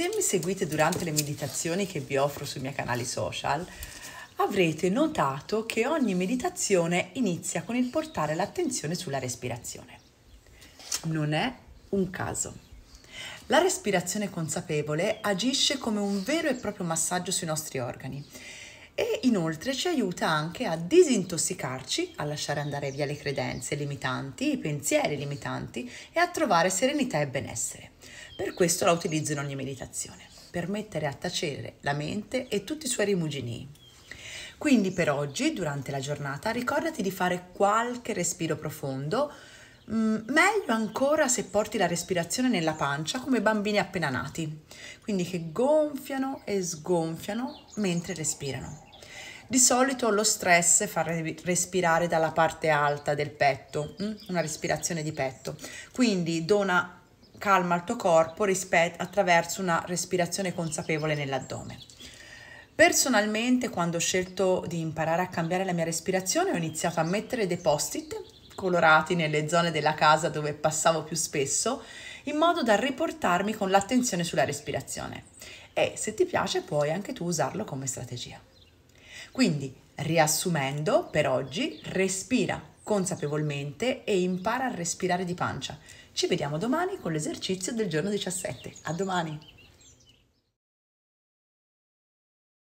Se mi seguite durante le meditazioni che vi offro sui miei canali social, avrete notato che ogni meditazione inizia con il portare l'attenzione sulla respirazione. Non è un caso. La respirazione consapevole agisce come un vero e proprio massaggio sui nostri organi e inoltre ci aiuta anche a disintossicarci, a lasciare andare via le credenze limitanti, i pensieri limitanti e a trovare serenità e benessere. Per questo la utilizzo in ogni meditazione, per mettere a tacere la mente e tutti i suoi rimuginii. Quindi per oggi, durante la giornata, ricordati di fare qualche respiro profondo, mm, meglio ancora se porti la respirazione nella pancia come bambini appena nati, quindi che gonfiano e sgonfiano mentre respirano. Di solito lo stress fa respirare dalla parte alta del petto, mm, una respirazione di petto, quindi dona calma al tuo corpo attraverso una respirazione consapevole nell'addome. Personalmente, quando ho scelto di imparare a cambiare la mia respirazione, ho iniziato a mettere dei post-it colorati nelle zone della casa dove passavo più spesso, in modo da riportarmi con l'attenzione sulla respirazione. E se ti piace, puoi anche tu usarlo come strategia. Quindi, riassumendo, per oggi, respira consapevolmente e impara a respirare di pancia. Ci vediamo domani con l'esercizio del giorno 17. A domani!